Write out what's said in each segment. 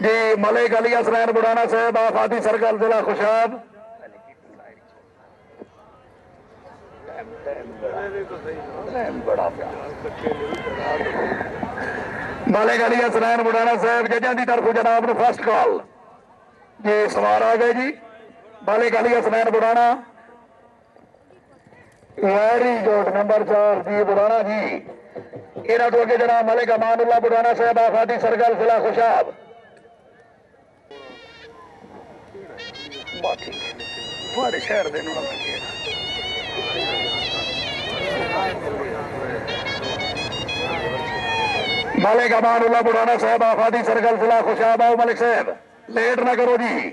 جی ملک علی حسنین بڑانا صاحب آفادی سرکل ضلع خوشاب ملک علی حسنین بڑانا صاحب ججاں دی طرف جناب نو فرسٹ کال جی سوار آ گئے جی Malik Ali Hasnain Barana very good number چار جی بڑانا جی یہاں تو اگے جناب ملک امان اللہ بڑانا صاحب آفادی سرکل ضلع خوشاب بات ٹھیک ہے تھوڑے شہر دے نو لگے ملک امان اللہ بڑانا صاحب آفادی سرکل ضلع خوشاب آؤ ملک صاحب لیٹ نہ کرو جی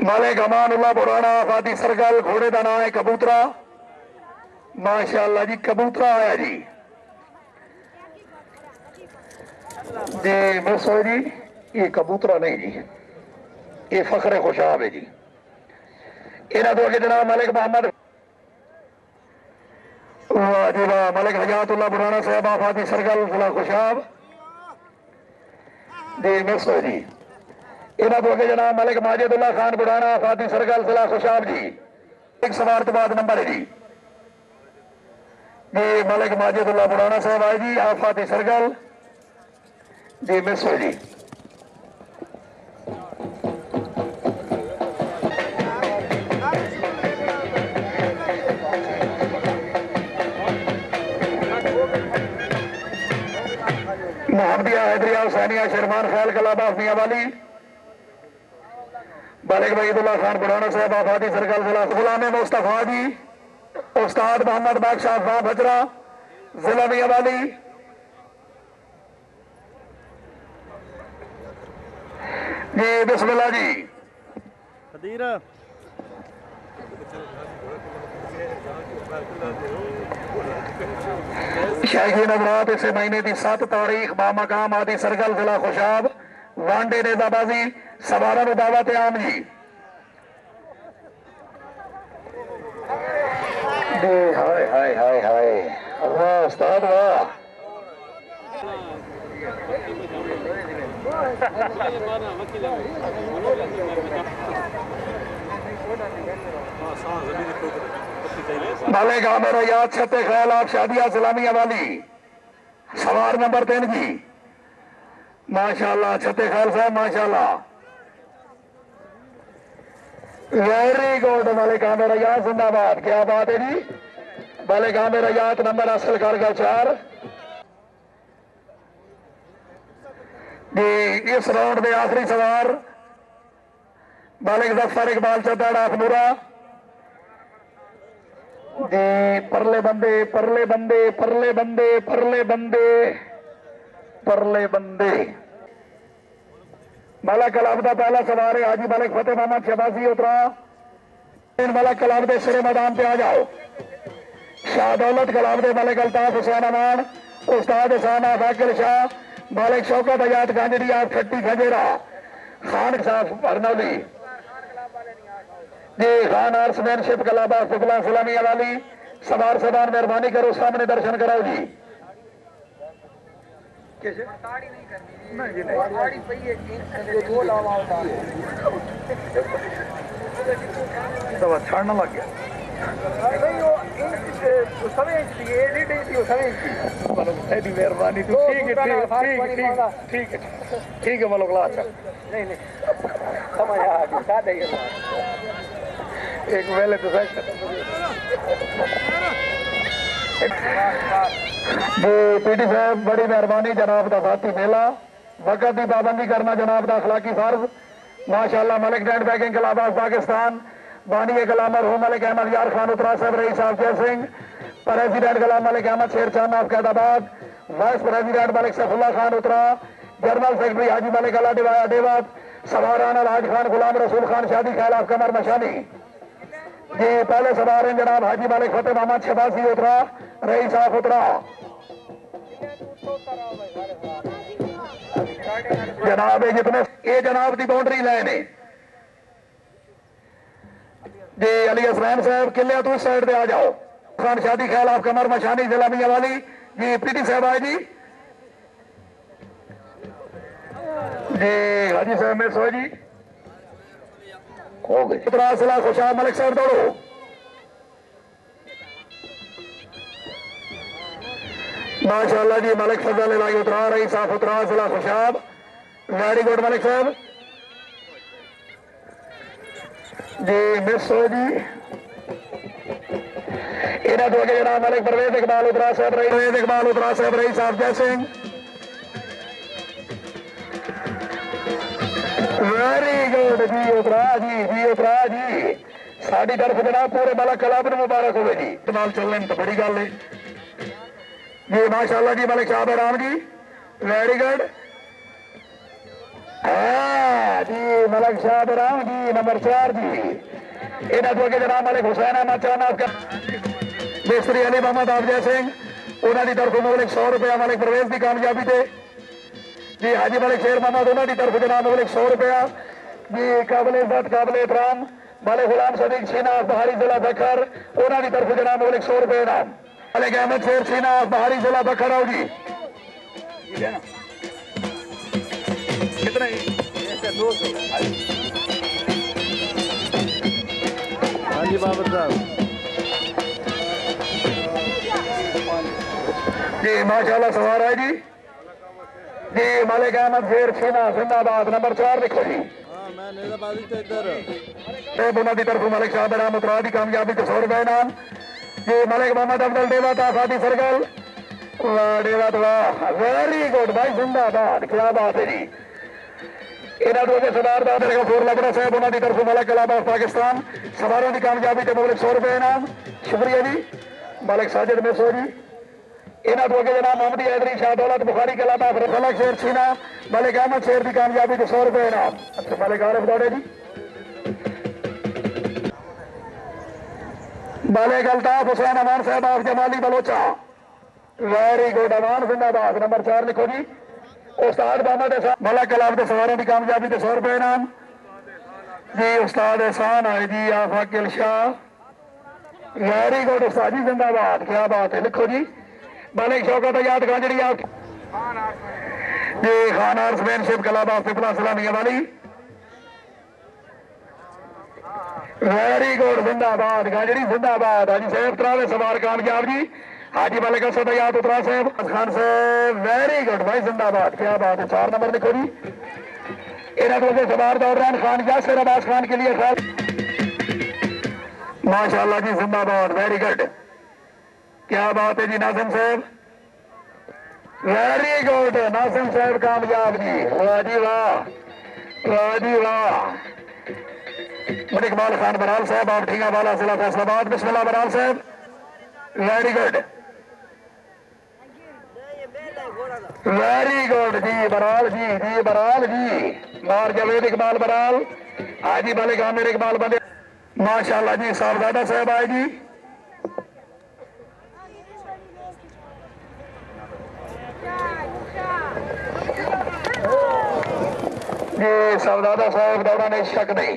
ملک امان اللہ بڑانا آفادی سرکل گھوڑے کا نام ہے کبوترا ماشاءاللہ جی کبوترا آیا جی۔ جی مس جی یہ کبوترا نہیں جی۔ یہ فخر خوشاب ہے جی۔ یہاں تو اگے جناب ملک محمد۔ واہ جی واہ، ملک حجات اللہ برانا صاحب آفادی سرگل ضلع خوشاب۔ جی مس جی۔ یہاں تو اگے جناب ملک ماجد اللہ خان برانا آفادی سرگل ضلع خوشاب جی۔ ایک سوار تو بعد نمبر ہے جی۔ جی ملک ماجد اللہ برانا صاحب آئے جی آفادی سرگل جی مس جی محمدیہ حیدریہ حسینیہ شرمان خیال کلاب آفمیہ والی بالک بعید اللہ خان برانا صاحب آفادی سرکل ضلع غلام مصطفیٰ جی استاد محمد بادشاہ خان بجرا ضلع میاں والی جی بسم اللہ جی۔ خدیر۔ شاہی نظرات اس مہینے کی سات تاریخ با مقام آدی سرگل ضلع خوشاب وانڈے نے بازی سوارا نو دعوت عام جی۔ جی ہائے ہائے ہائے ہائے۔ واہ استاد واہ۔ چھتے خیال آپ شادیہ اسلامیہ والی۔ سوار نمبر تین جی ماشاءاللہ چھتے خیال صاحب ماشاءاللہ۔ ویری گڈ والے گاہ میرا زندہ باد، کیا بات ہے جی؟ والے گاہ میرا نمبر اصل کر گا چار۔ جی اس راؤنڈ دے آخری سوار۔ بالک ظفر اقبال چدڑ اخمورا جی پرلے بندے پرلے بندے پرلے بندے پرلے بندے پرلے بندے۔ ملک کلاب کا پہلا سوار ہے، حاجی ملک فتح محمد شہبازی اترا۔ ملک کلاب دے سرے میدان پہ آ جاؤ۔ شاہ دولت کلاب دے ملک الطاف حسین امان، استاد حسان فاکر شاہ مالک شوکت حیات گانجری آپ چھٹی کھجیرا خان صاحب برنولی جی خان آرسمین شپ کلابا فکلا سلامی والی سوار سبان مہربانی کرو، سامنے درشن کراؤ جی۔ چھڑنا لگ گیا۔ مہربانی تو ٹھیک ہے ٹھیک ہے ٹھیک ہے ٹھیک ہے ٹھیک ہے ملک لا اچھا ایک ویلے تو پی ٹی صاحب بڑی مہربانی جناب دا ذاتی میلہ وقت کی پابندی کرنا جناب دا اخلاقی فرض ماشاءاللہ ملک ڈینڈ بیگنگ کلاب آف پاکستان بانی کلام مرحوم ملک احمد یار خان اترا صاحب رئی صاحب جے سنگھ پریزیڈنٹ کلام ملک احمد شیر Chand of Qaidabad vice president Malik Saifullah Khan اترا جنرل سیکرٹری حاجی ملک اللہ ڈیوایا ڈیوات سواران الحاج خان غلام رسول خان شادی خیال آف کمر مشانی جی پہلے سوار ہیں جناب حاجی ملک فتح محمد شبازی اترا رئی صاحب اترا جناب یہ جتنے یہ جناب دی باؤنڈری لائن ہے جی علی اسلام صاحب قلعہ تو اس سائڈ پہ آ جاؤ خان شادی خیال آپ کمر مشانی ضلع میاں والی جی پی ٹی صاحب آئے جی جی حاجی صاحب میں سو جی ہو گئی اترا سلا ماشاء اللہ جی ملک فضل الہی اترا رہی، صاف اترا سلا خوشاب۔ ویری گڈ ملک صاحب۔ جی مس ہو جی۔ انہیں تو اگے جناب ملک پرویز اقبال اترا صاحب رہی، پرویز اقبال اترا صاحب رہی صاحب جے سنگھ۔ ویری گڈ جی اترا جی جی اترا جی۔ ساری طرف جناب پورے ملک کلاب نو مبارک ہوئے جی۔ استعمال چلنے تو بڑی گل ہے۔ جی ماشاء اللہ جی ملک شاہ رام جی۔ ویری گڈ ہاں، جی ملک شاہ رام جی نمبر چار جی۔ یہاں تو اگے جناب ملک حسین احمد چانا مستری علی محمد آفجے سنگھ انہوں کی طرف ملک سو روپیہ ملک پرویز کی کامیابی تے۔ جی حاجی ملک شیر محمد انہوں کی طرف جناب ملک سو روپیہ۔ جی قابل عزت، قابل احترام۔ ملک غلام صدیق سینا بہاری ضلع بکھر انہوں کی طرف جناب ملک سو روپے انعام ملک احمد شیر سینا بہاری ضلع بکھر آؤ جی۔ سو ہاں جی بابر صاحب۔ جی ماشاء اللہ سوار ہے جی۔ جی ملک احمد شیر سینا زندہ آباد نمبر چار لکھو جی۔ ہاں میں کی طرف ملک شاہ برام اترا دی کامیابی کے سو روپے نام جی ملک محمد ابدل ڈیوا تا فادی سرگل واہ ڈیوا تو واہ ویری گڈ بھائی، زندہ آباد کیا بات ہے جی۔ انہوں نے اگے سردار دادر غفور لبڑا صاحب انہوں کی طرف ملک الہباد پاکستان، سواروں کی کامیابی کے ملک سو روپے انعام۔ شکریہ جی ملک ساجد میسو جی۔ انہوں نے جناب محمد حیدری شاہ، دولت بخاری کے علاوہ فلک شیر چھینا ملک احمد شیر کی کامیابی کے سو روپے انعام۔ اچھا، ملک عارف دوڑے جی۔ ملک الطاف حسین امان صاحب آف جمالی بلوچا ویری گڈ امان زندہ باد نمبر چار لکھو جی استاد محمد احسان ملک کلاب کے سواروں کی کامیابی کے سو روپے انعام جی استاد احسان آئے جی آف عقل شاہ ویری گڈ استاد جی زندہ باد کیا بات ہے لکھو جی ملک شوکت یاد گانجڑی آپ جی خان آر سمین شپ کلاب آف پپلا سلامیہ والی ویری گڈ زندہ باد گانجڑی زندہ باد حاجی صاحب تراوے سوار کامیاب جی حاجی ملک اسد یاد اترا صاحب خان صاحب ویری گڈ بھائی زندہ باد کیا بات ہے چار نمبر لکھو جی انہیں تو سوار دوڑ رہے ہیں خان یاسر عباس خان کے لیے خیال ماشاء اللہ جی زندہ باد ویری گڈ کیا بات ہے جی ناظم صاحب ویری گڈ ناظم صاحب کامیاب جی واہ جی واہ واہ جی واہ ملک اقبال خان برال صاحب، آپ ٹھیک والا ضلع فیصلہ آباد۔ بسم اللہ برال صاحب۔ ویری گڈ ویری گڈ جی برال جی جی برال جی۔ مار جوید اقبال برال۔ حاجی ملک عامر اقبال بندے۔ ماشاء اللہ جی صاحبزادہ صاحب آئے جی۔ جی صاحبزادہ صاحب، دورہ نے شک نہیں۔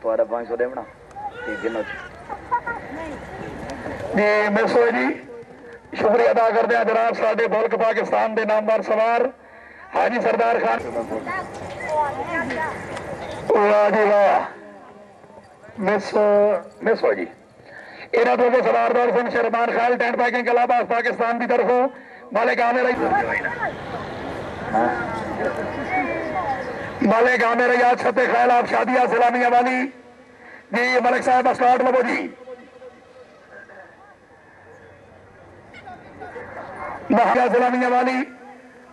ਤੁਹਾਡਾ 500 ਦੇਵਣਾ ਤੇ ਦਿਨੋ ਜੀ ਮਿਸੋ ਜੀ ਸ਼ੁਕਰੀਆ ਅਦਾ ਕਰਦੇ ਆ ਜਨਾਬ ਸਾਡੇ ਮੁਲਕ ਪਾਕਿਸਤਾਨ ਦੇ ਨਾਮਵਰ ਸਵਾਰ ਹਾਜੀ ਸਰਦਾਰ ਖਾਨ واہ جی واہ میسو تو سردار دور سنگھ شرمان خیال ٹینٹ پیکنگ کے علاوہ پاکستان کی طرفوں مالک عامر مالک عامر یاد چھتے خیال آپ شادیہ سلامیہ والی جی ملک صاحب اسٹارٹ لبو جی مہیا سلامیہ والی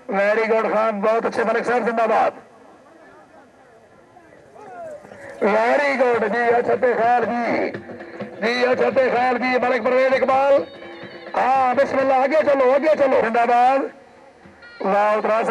ویری گڈ خان بہت اچھے ملک صاحب زندہ باد ویری گڈ جی اچھتے خیال جی۔ جی اچھتے خیال جی ملک پرویز اقبال۔ ہاں بسم اللہ، آگے چلو آگے چلو۔ زندہ باد۔ واہ اترا